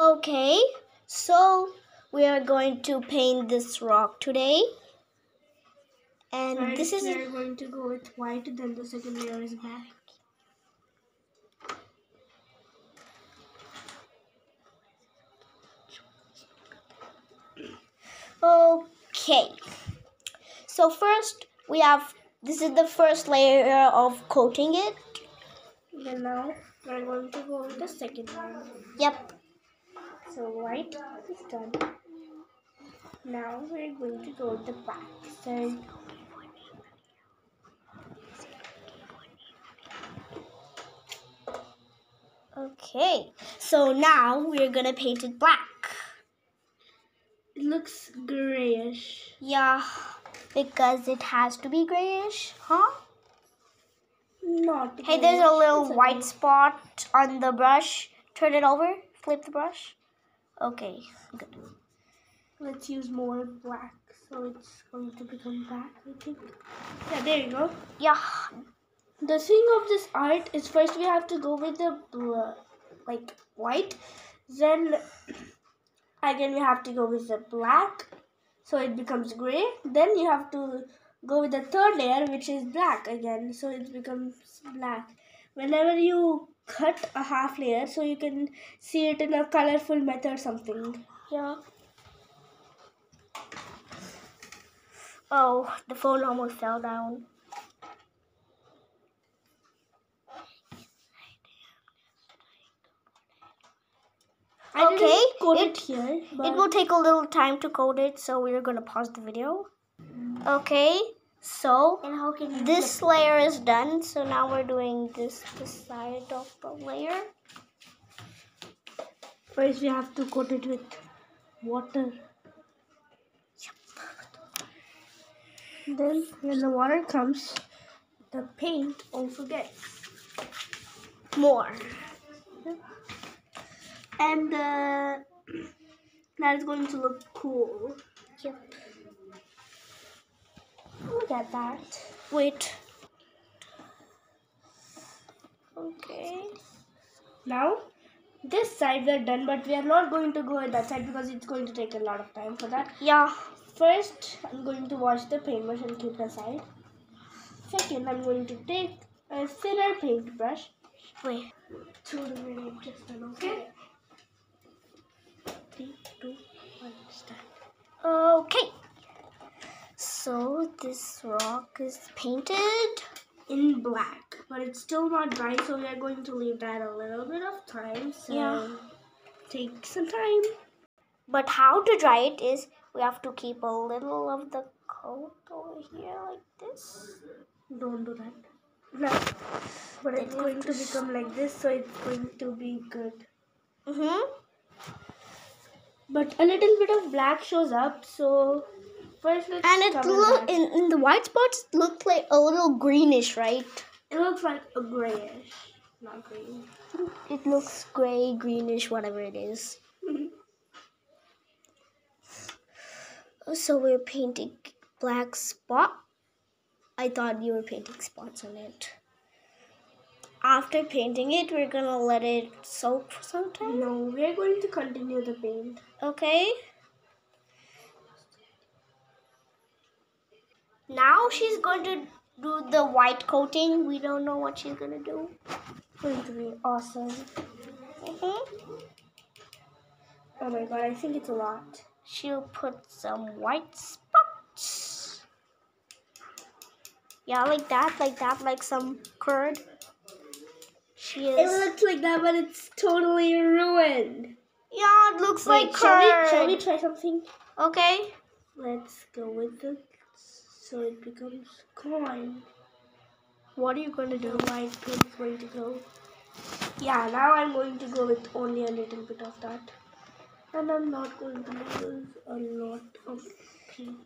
Okay, so we are going to paint this rock today. And First, this is we're going to go with white, then the second layer is black. okay. So first we have this is the first layer of coating it. Then now we're going to go with the second one. Yep. So white is done. Now we're going to go with the black side. Okay. So now we're gonna paint it black. It looks grayish. Yeah, because it has to be grayish, huh? Not Hey, there's a little It's white okay. spot on the brush. Turn it over. Flip the brush. Okay, good. Let's use more black so it's going to become black, I think. Yeah, there you go. Yeah. The thing of this art is first we have to go with the bl- like white, then again we have to go with the black, so it becomes gray. Then you have to go with the third layer, which is black again, so it becomes black. Whenever you cut a half layer, so you can see it in a colorful method, something. Yeah. Oh, the phone almost fell down. I Okay, didn't it- it, here, It will take a little time to code it, so we're gonna pause the video. Okay, so and how can this layer is done. So now we're doing this this side of the layer. First, we have to coat it with water. Then, when the water comes, the paint also gets. More. And uh, that is going to look cool. Yep. Look at that. Wait. Okay. Now, this side we are done, but we are not going to go with that side because it's going to take a lot of time for that. Yeah. First, I'm going to wash the paintbrush and keep it aside. Second, I'm going to take a thinner paintbrush Wait. Two minutes just done, okay? Three, two, one, start. Okay. So this rock is painted. In black, but it's still not dry, so we are going to leave that a little bit of time. So Yeah. take some time. But how to dry it is we have to keep a little of the coat over here like this. Don't do that. No. But Then it's going to to become like this, so it's going to be good. Mm-hmm. But a little bit of black shows up, so first And it look in, in the white spots it looked like a little greenish, right? It looks like a grayish, not green. It looks gray, greenish, whatever it is. So we're painting black spot. I thought you were painting spots on it. After painting it, we're gonna let it soak for some time. No, we are going to continue the paint. Okay. Now she's going to do the white coating. We don't know what she's gonna do. It's going to be awesome. hmm Oh my god, I think it's a lot. She'll put some white spots. Yeah, like that, like that, like some curd. She It is. looks like that, but it's totally ruined. Yeah, it looks like Wait, shall curd. we, shall we try something? Okay. Let's go with the so it becomes corn. What are you gonna do? white paint is going to go. Yeah, now I'm going to go with only a little bit of that. And I'm not going to use a lot of paint.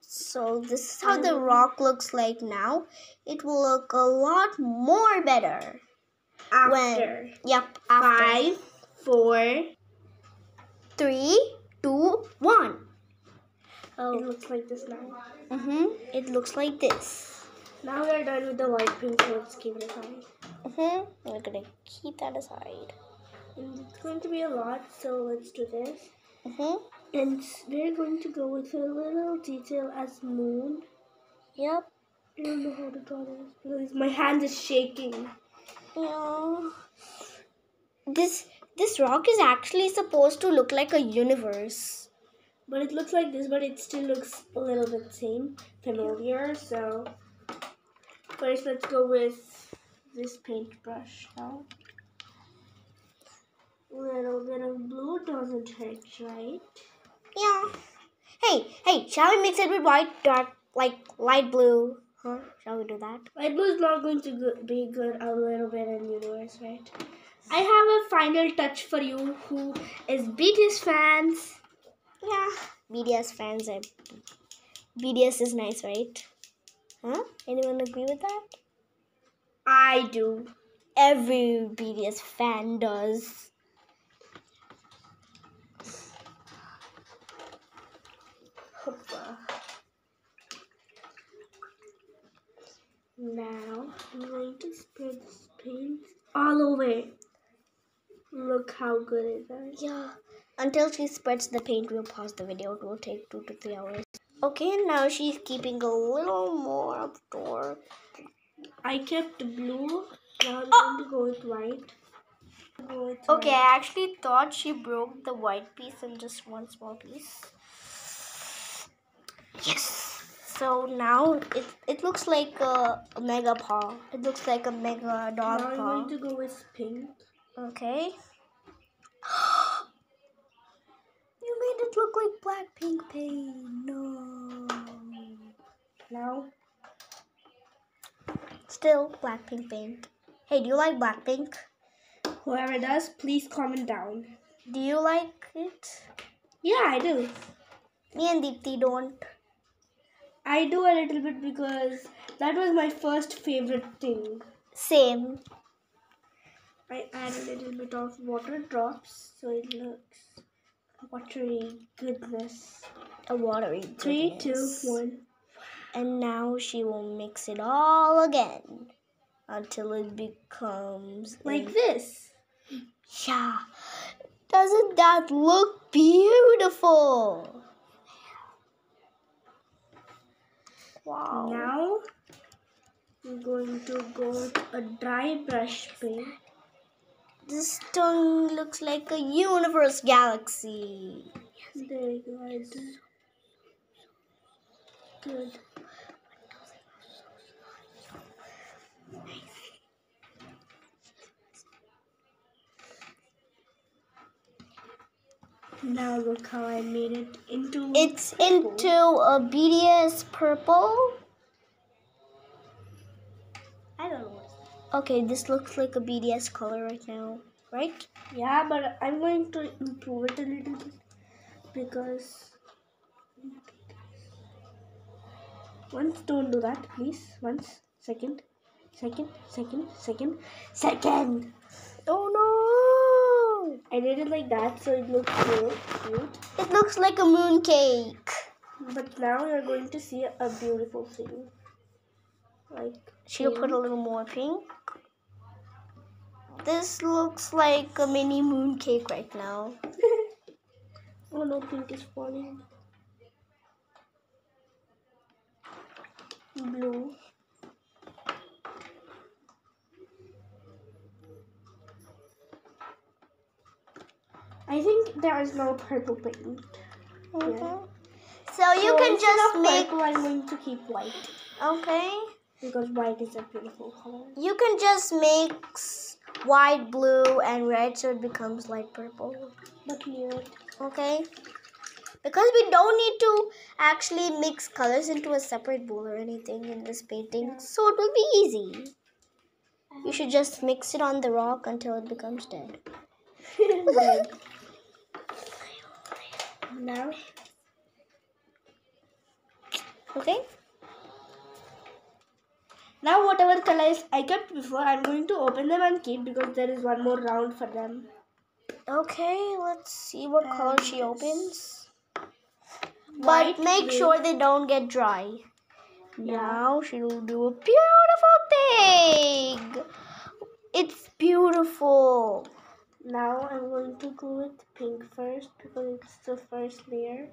So this is how the rock looks like now. It will look a lot more better. After When? Yep. After. five, four, Three, two, one. It Oh. looks like this now. Mhm. It looks like this. Now we're done with the white paint, so let's keep it aside. Mhm. We're gonna keep that aside. And it's going to be a lot, so let's do this. Mm-hmm. And we're going to go with a little detail as moon. Yep. I don't know how to draw this because my hand is shaking. Yeah. This this rock is actually supposed to look like a universe. But it looks like this, but it still looks a little bit same, familiar. So first, let's go with this paintbrush now. Little bit of blue doesn't hurt, right? Yeah. Hey, hey, shall we mix it with white, dark, like light blue? Huh? Shall we do that? Light blue is not going to go- be good a little bit in universe, right? I have a final touch for you who is BTS fans. Yeah. BTS fans are. BTS is nice, right? Huh? Anyone agree with that? I do. Every BTS fan does. Now I'm going to spread this paint all over. Look how good it is. Yeah. Until she spreads the paint, we'll pause the video. It will take two to three hours. Okay, now she's keeping a little more of door. I kept blue. Now I'm oh. going to go with white. Go with Okay, white. I actually thought she broke the white piece in just one small piece. Yes. So now it it looks like a, a mega paw. It looks like a mega dog Now I'm going to go with pink. Okay. Look like Blackpink paint. No. Now Still Blackpink paint. Hey, do you like Blackpink? whoever does, please comment down. Do you like it? Yeah, I do. Me and Deepthi don't. I do a little bit because that was my first favorite thing. Same. I add a little bit of water drops so it looks watery goodness. A watery. Three, goodness. one. And now she will mix it all again until it becomes Like this. Yeah. Doesn't that look beautiful? Wow. Now I'm going to go with a dry brush paint. This tongue looks like a universe galaxy. There you go. Good. Now look how I made it into. It's into a BTS purple. Okay, this looks like a BTS color right now, right? Yeah, but I'm going to improve it a little bit because. Once, don't do that, please. Once, second, second, second, second, second. Oh no! I did it like that, so it looks cute. cute. It looks like a moon cake. But now you're going to see a beautiful thing. Like She'll put a little more pink. This looks like a mini moon cake right now. oh no, pink is falling. Blue. I think there is no purple paint. Mhm. So you So can just make purple, I'm going to keep white okay. because white is a beautiful color. You can just mix white, blue, and red so it becomes light purple. But. Okay? Because we don't need to actually mix colors into a separate bowl or anything in this painting, so it will be easy. You should just mix it on the rock until it becomes dead. Red. now Okay? Now whatever colors I kept before, I'm going to open them and keep because there is one more round for them. Okay, let's see what color she opens. But make blue. sure they don't get dry. Yeah. Now she will do a beautiful thing. It's beautiful. Now I'm going to go with pink first because it's the first layer.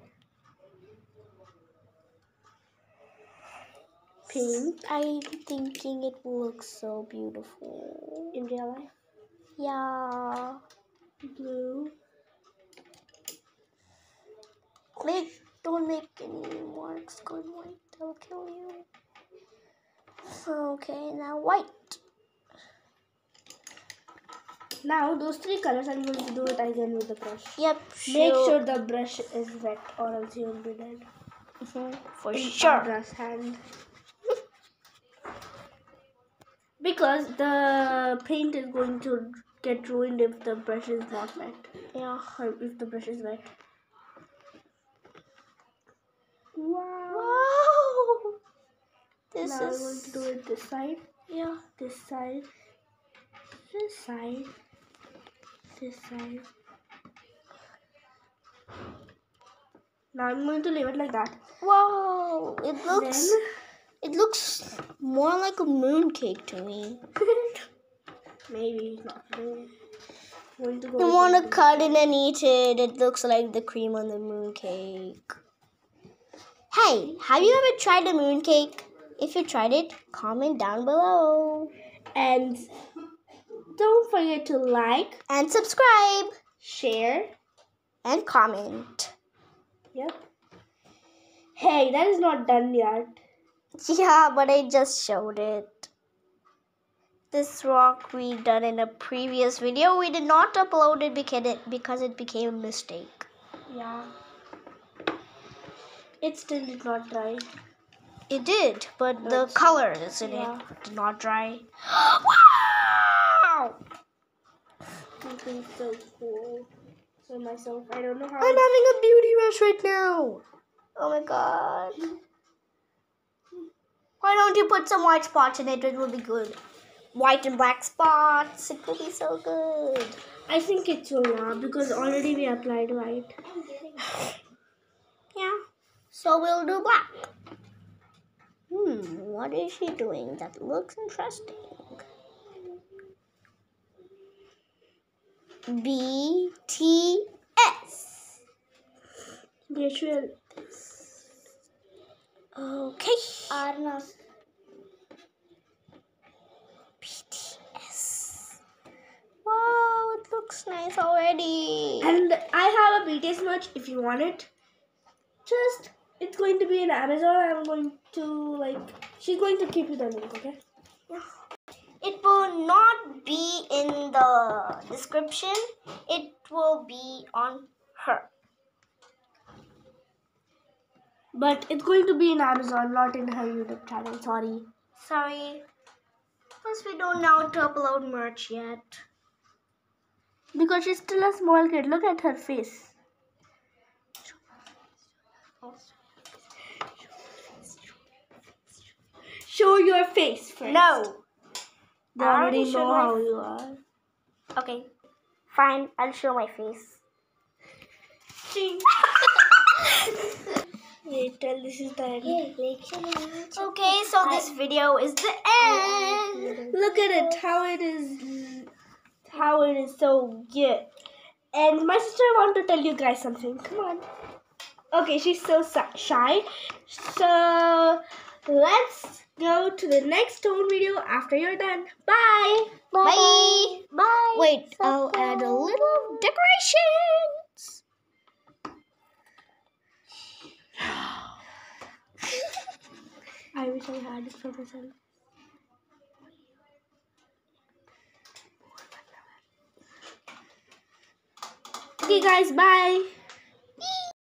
Pink I'm thinking it will look so beautiful. in real life. Yeah. Blue. Click. Don't make any marks. Good white. They'll kill you. Okay, now white. Now those three colors I'm going to do it again with the brush. Yep. Make sure the brush is wet or else you'll be dead. Mhm, For In sure. Adra's hand. Because the paint is going to get ruined if the brush is not wet. Yeah. Or if the brush is wet. Wow. Wow. This now I'm going to do it this side, Yeah. this side, this side, this side. Now I'm going to leave it like that. Wow. It looks. Then It looks more like a moon cake to me. maybe not really. Going to go You want to cut it and eat it. It looks like the cream on the moon cake. Hey, have you ever tried a moon cake? If you tried it, comment down below. And don't forget to like, And subscribe. share. And comment. Yep. Hey, that is not done yet. Yeah, but I just showed it. This rock we done in a previous video. We did not upload it because it, because it became a mistake. Yeah. It still did not dry. It did, but the That's- colors in yeah. it did not dry. wow! Something so cool for myself. I don't know how. I'm having a beauty rush right now. Oh my god. Why don't you put some white spots in it? It will be good. White and black spots. It will be so good. I think it will not because already we applied white. Yeah. So we'll do black. Hmm, what is she doing? That looks interesting. B T S. Visual. Okay. Arna. BTS. Wow, it looks nice already. And I have a BTS merch if you want it. Just it's going to be in Amazon. I'm going to like she's going to keep you the link, okay? It will not be in the description. It will be on her. But it's going to be in Amazon, not in her YouTube channel. Sorry. Sorry. Because we don't know how to upload merch yet. Because she's still a small kid. Look at her face. Show your face first. No. They I already already know how you are. Okay. Fine, I'll show my face. Wait till this is the end. Okay, so this video is the end. Look at it, how it is, how it is so good. And my sister want to tell you guys something. Come on. Okay, she's so shy. So let's go to the next tone video after you're done. Bye. Bye. Bye. Wait, I'll add a little decorations. I wish I had it for myself. Okay, guys, bye.